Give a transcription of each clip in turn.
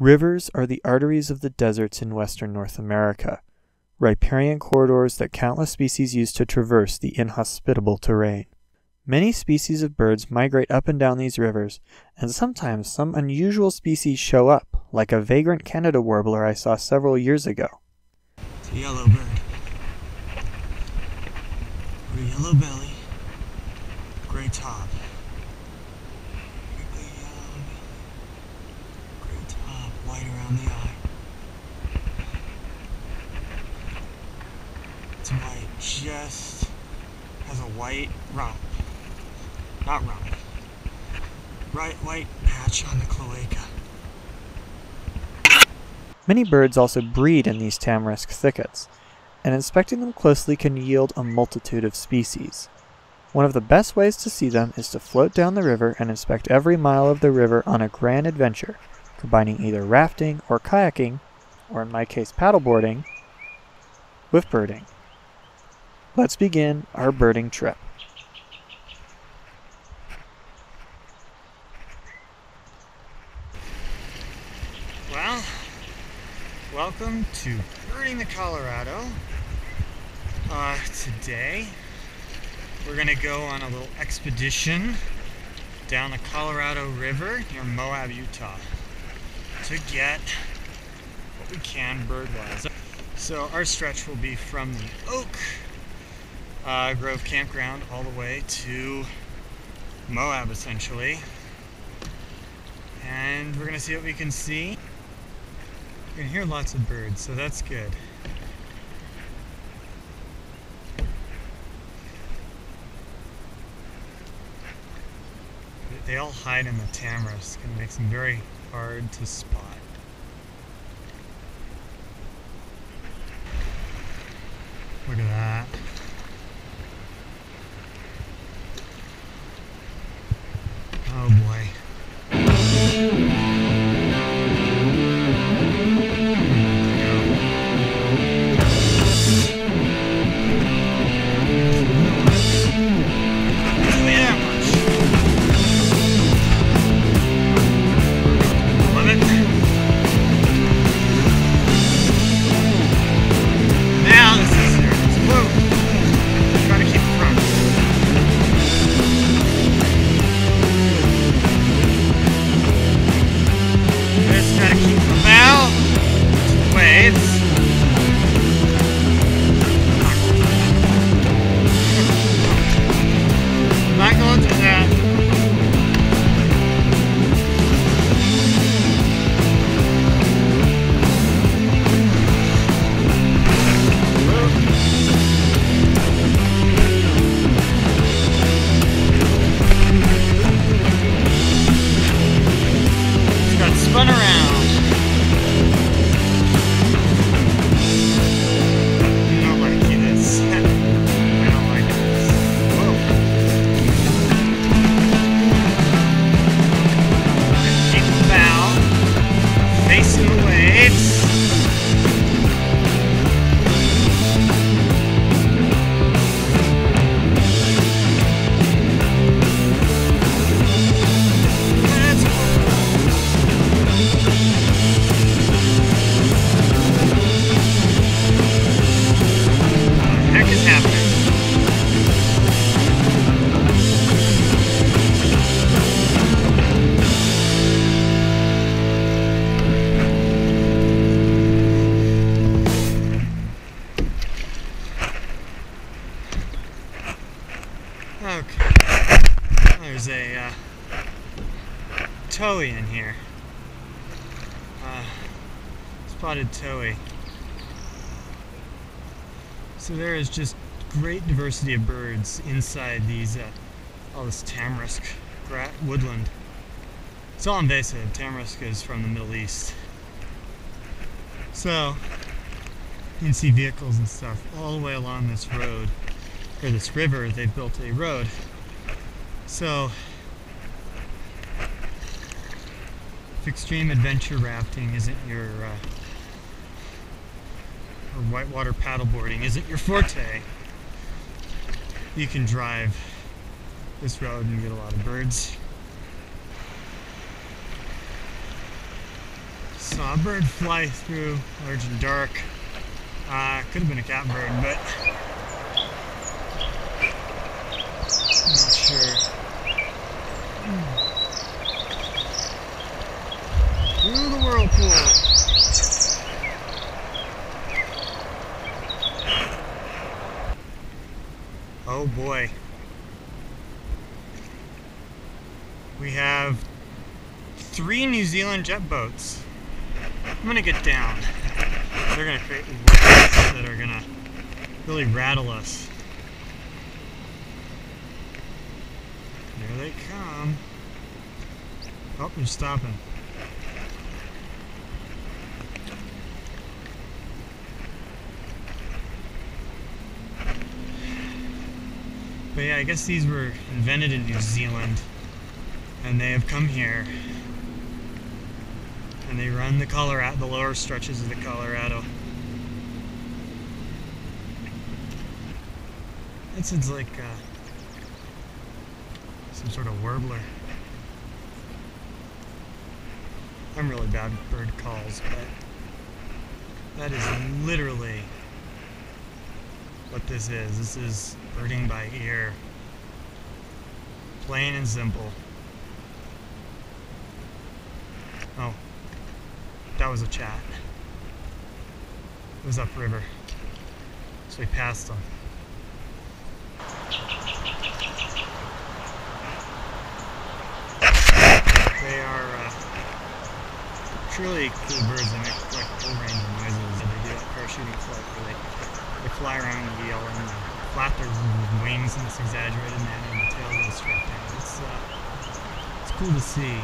Rivers are the arteries of the deserts in western North America, riparian corridors that countless species use to traverse the inhospitable terrain. Many species of birds migrate up and down these rivers, and sometimes some unusual species show up, like a vagrant Canada warbler I saw several years ago. It's a yellow bird. With a yellow belly, gray top. Big yellow belly, gray top, around the eye. It's white, just has a white rump. Not rump. Right white patch on the cloaca. Many birds also breed in these tamarisk thickets, and inspecting them closely can yield a multitude of species. One of the best ways to see them is to float down the river and inspect every mile of the river on a grand adventure, combining either rafting or kayaking, or in my case paddleboarding, with birding. Let's begin our birding trip. Well, welcome to Birding the Colorado. Uh, today, we're gonna go on a little expedition down the Colorado River near Moab, Utah, to get what we can bird-wise. So our stretch will be from the Oak uh, Grove Campground all the way to Moab, essentially. And we're gonna see what we can see. You can hear lots of birds, so that's good. They all hide in the tamarisk and it makes them very hard to spot. Is happening? So there is just great diversity of birds inside these uh, all this tamarisk woodland. It's all invasive. Tamarisk is from the Middle East. So you can see vehicles and stuff all the way along this road or this river. They've built a road. So if extreme adventure rafting isn't your uh, or whitewater paddleboarding isn't your forte, you can drive this road and get a lot of birds. Saw a bird fly through, large and dark. Uh, could have been a catbird, but I'm not sure. Hmm. Through the whirlpool. We have three New Zealand jet boats. I'm gonna get down. They're gonna create waves that are gonna really rattle us. There they come. Oh, they're stopping. But yeah, I guess these were invented in New Zealand and they have come here and they run the Colorado, the lower stretches of the Colorado. That sounds like uh, some sort of warbler. I'm really bad with bird calls, but that is literally what this is. This is birding by ear. Plain and simple. Oh, that was a chat. It was upriver. So we passed them. They are uh, truly cool birds. They make like full range of noises. They do that parachuting flight where they, they fly around and yell and uh, flap their wings in this exaggerated manner and the tail goes straight down. It's, uh, it's cool to see.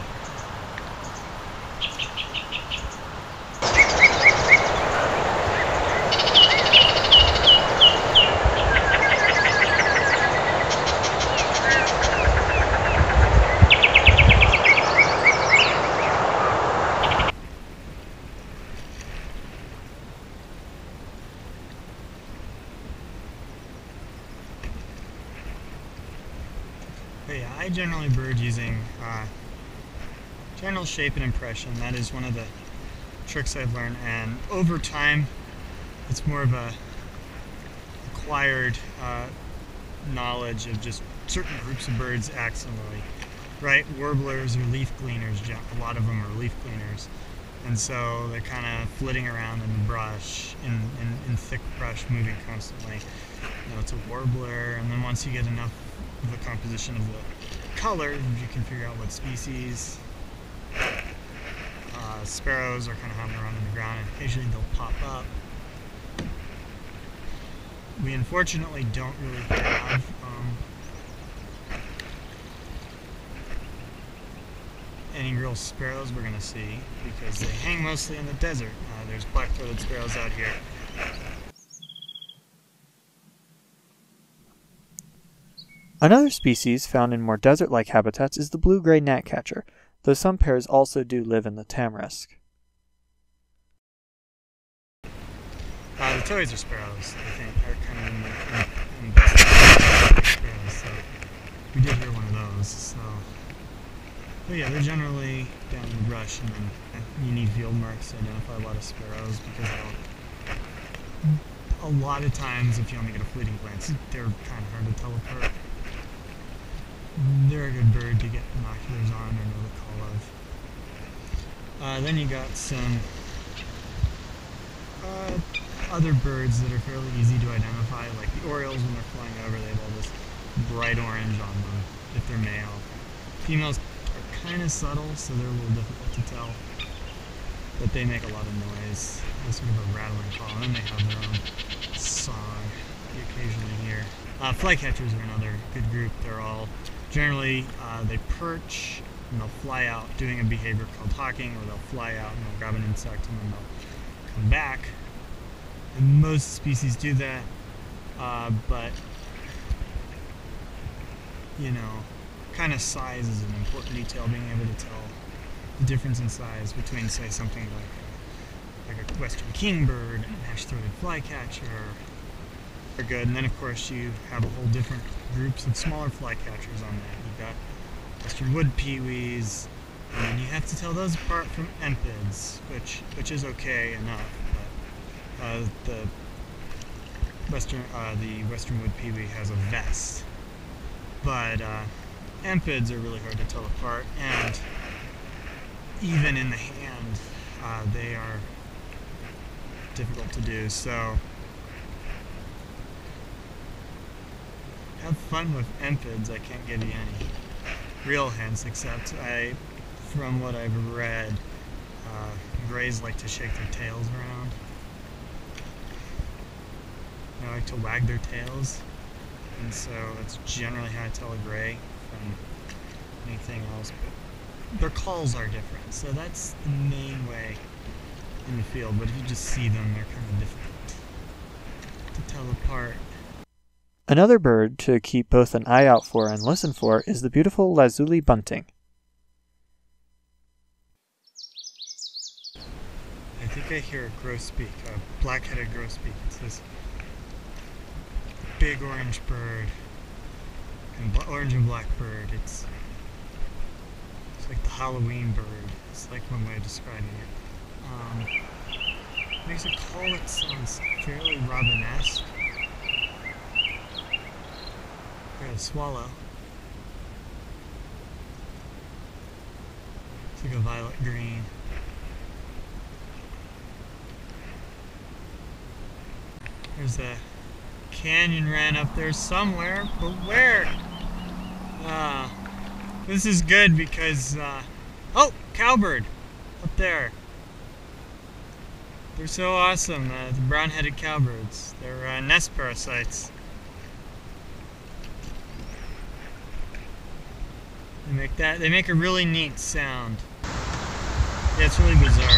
But yeah, I generally bird using uh, general shape and impression. That is one of the tricks I've learned, and over time, it's more of a acquired uh, knowledge of just certain groups of birds accidentally. Right, warblers or leaf gleaners. A lot of them are leaf gleaners, and so they're kind of flitting around in the brush, in, in, in thick brush, moving constantly. You know, it's a warbler, and then once you get enough of the composition of the color, you can figure out what species. Sparrows are kind of hopping around on the ground, and occasionally they'll pop up. We unfortunately don't really have um, any real sparrows we're going to see because they hang mostly in the desert. Uh, there's black-throated sparrows out here. Another species found in more desert-like habitats is the blue-gray gnatcatcher, though some pairs also do live in the tamarisk. Uh, the Toyser sparrows, I think, are kind of in the, in, the sparrows, so we did hear one of those, so... But yeah, they're generally down in the brush, and then you need field marks to identify a lot of sparrows, because a lot of times, if you only get a fleeting glance, they're kind of hard to tell apart. They're a good bird to get binoculars on and know the call of. Uh, then you got some uh, other birds that are fairly easy to identify, like the orioles when they're flying over, they have all this bright orange on them if they're male. Females are kind of subtle, so they're a little difficult to tell, but they make a lot of noise. It's sort of a rattling call, and then they have their own song you occasionally hear. Uh, flycatchers are another good group. They're all generally uh, they perch and they'll fly out doing a behavior called hawking, where they'll fly out and they'll grab an insect and then they'll come back. And most species do that, uh, but you know, kind of size is an important detail. Being able to tell the difference in size between, say, something like a, like a western kingbird and an ash-throated flycatcher are good. And then, of course, you have a whole different groups of smaller flycatchers on that. You've got western wood pewees, And you have to tell those apart from empids, which which is okay enough. But uh, the western uh, the western wood pewee has a vest, but uh, empids are really hard to tell apart, and even in the hand, uh, they are difficult to do. So have fun with empids. I can't give you any real hints, except I, from what I've read, uh, grays like to shake their tails around. They like to wag their tails, and so that's generally how I tell a gray from anything else. But their calls are different, so that's the main way in the field. But if you just see them, they're kind of different to tell apart. Another bird to keep both an eye out for and listen for is the beautiful lazuli bunting. I think I hear a grosbeak, a black-headed grosbeak. It's this big orange bird, and bl- orange and black bird. It's it's like the Halloween bird. It's like one way of describing it. Um, makes a call that sounds fairly robinesque. Got a swallow. It's like a violet green. There's a canyon wren up there somewhere, but where? Ah, this is good because, uh, oh, cowbird up there. They're so awesome, uh, the brown-headed cowbirds. They're uh, nest parasites. They make that. They make a really neat sound. Yeah, it's really bizarre.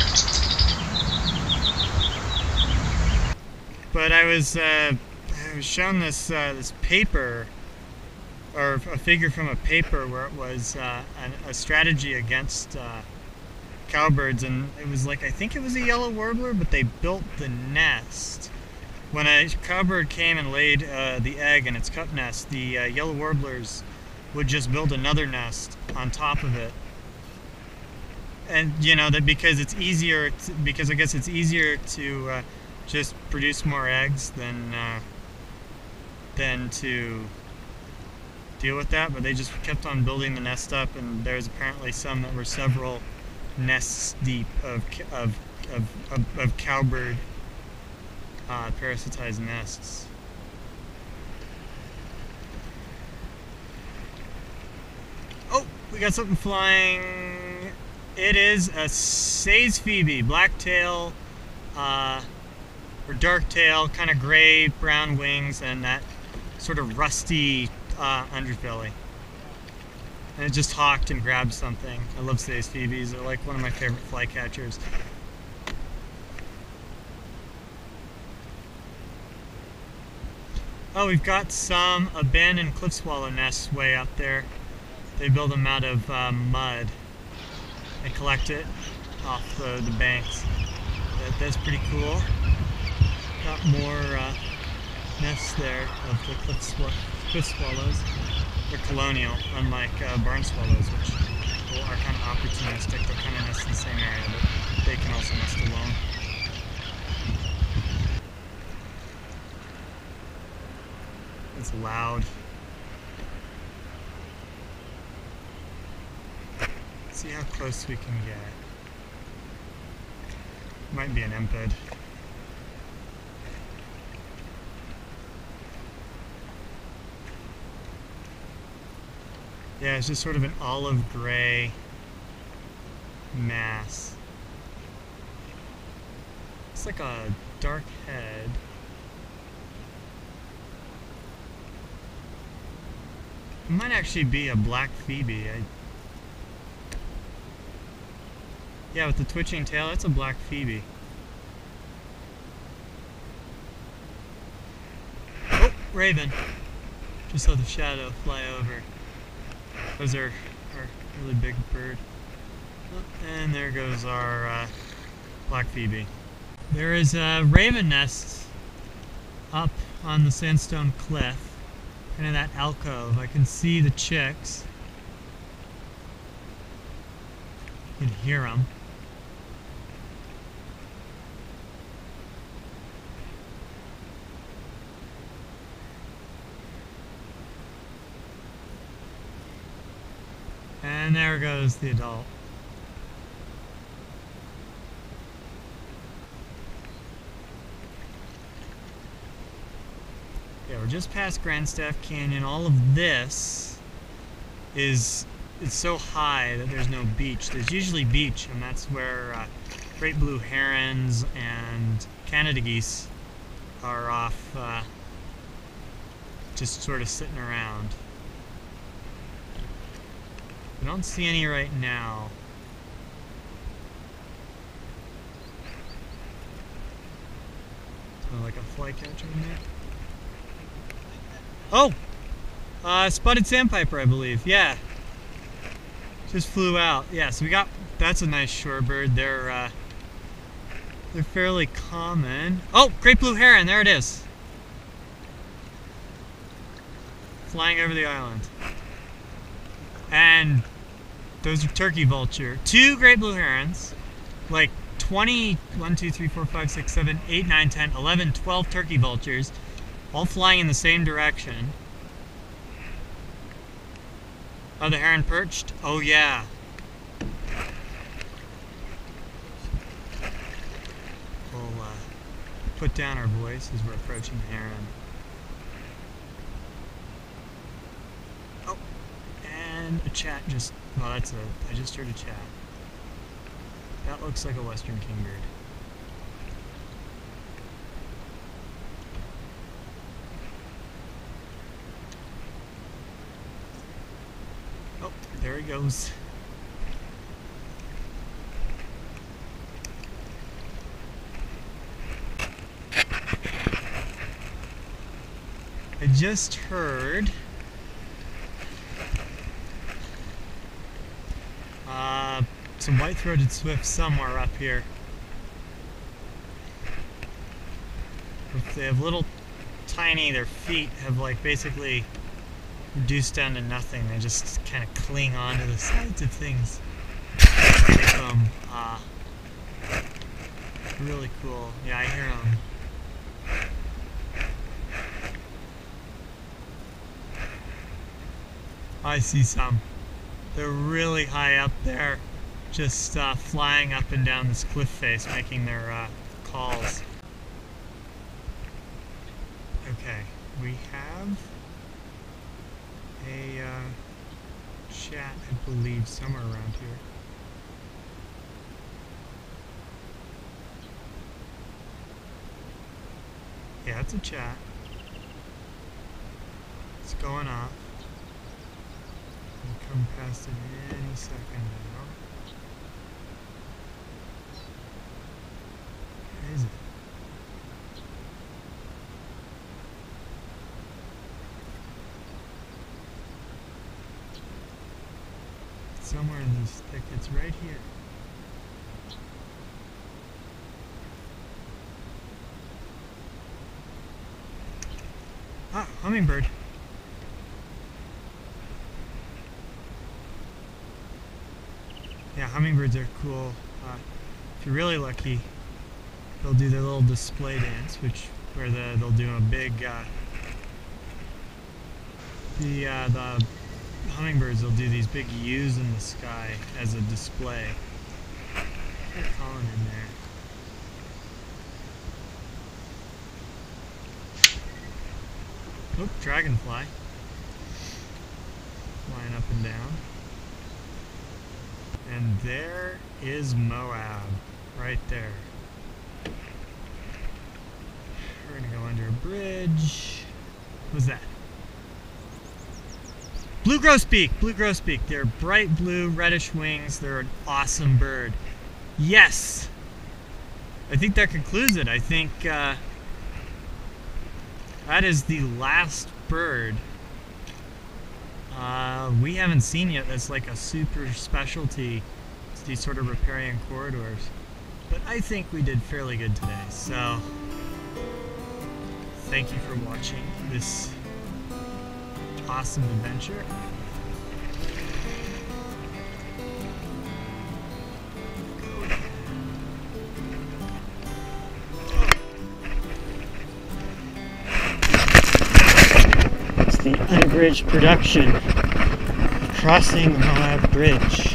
But I was uh, I was shown this uh, this paper or a figure from a paper where it was uh, an, a strategy against uh, cowbirds, and it was like I think it was a yellow warbler, but they built the nest. When a cowbird came and laid uh, the egg in its cup nest, the uh, yellow warblers would just build another nest on top of it. And you know that because it's easier, to, because I guess it's easier to uh, just produce more eggs than uh, than to deal with that. But they just kept on building the nest up, and there's apparently some that were several nests deep of of of, of, of cowbird uh, parasitized nests. Oh, we got something flying. It is a Say's Phoebe, blacktail, uh, or darktail, kind of gray brown wings, and that sort of rusty uh, underbelly. And it just hawked and grabbed something. I love Say's Phoebes. They're like one of my favorite flycatchers. Oh, we've got some abandoned cliff swallow nests way up there. They build them out of uh, mud. They collect it off the, the banks. That, that's pretty cool. Got more uh, nests there of the cliff, swa cliff swallows. They're colonial, unlike uh, barn swallows, which are kind of opportunistic. They kind of nest in the same area, but they can also nest alone. It's loud. See how close we can get. Might be an empid. Yeah, it's just sort of an olive gray mass. It's like a dark head. It might actually be a black phoebe. I Yeah, with the twitching tail, that's a black phoebe. Oh, raven. Just saw the shadow fly over. Those are, our really big bird. And there goes our uh, black phoebe. There is a raven nest up on the sandstone cliff, kind of that alcove. I can see the chicks. You can hear them. And there goes the adult. Yeah, we're just past Grandstaff Canyon. All of this is it's so high that there's no beach. There's usually beach, and that's where uh, great blue herons and Canada geese are off, uh, just sort of sitting around. I don't see any right now. So like a flycatcher in there. Oh! Uh, spotted sandpiper, I believe. Yeah. Just flew out. Yeah, so we got... That's a nice shorebird. They're, uh... They're fairly common. Oh! Great blue heron! There it is! Flying over the island. And... Those are turkey vulture. Two great blue herons. Like 20... 1, 2, 3, 4, 5, 6, 7, 8, 9, 10, 11, 12 turkey vultures all flying in the same direction. Oh, the heron perched? Oh, yeah. We'll uh, put down our voice as we're approaching the heron. Oh, and a chat just, well, that's a, I just heard a chat. That looks like a western kingbird. Oh, there he goes. I just heard uh, some white-throated swifts somewhere up here. They have little tiny, their feet have like basically reduced down to nothing. They just kind of cling on to the sides of things. Uh, really cool. Yeah, I hear them. I see some. They're really high up there, just uh, flying up and down this cliff face, making their uh, calls. Okay, we have a uh, chat, I believe, somewhere around here. Yeah, it's a chat. It's going off. We'll come past it any second now. Is it? somewhere in these thickets right here. Ah, hummingbird. Yeah, hummingbirds are cool. Uh, if you're really lucky, they'll do their little display dance, which where the, they'll do a big uh, the uh, the hummingbirds will do these big U's in the sky as a display. They're in there. Oop, dragonfly. Flying up and down. And there is Moab, right there. We're gonna go under a bridge. What's that? Blue grosbeak, blue grosbeak. They're bright blue, reddish wings. They're an awesome bird. Yes! I think that concludes it. I think uh, that is the last bird uh, we haven't seen yet that's like a super specialty to these sort of riparian corridors. But I think we did fairly good today. So, Thank you for watching this awesome adventure. It's the Unbridge production, Crossing the Moab Bridge.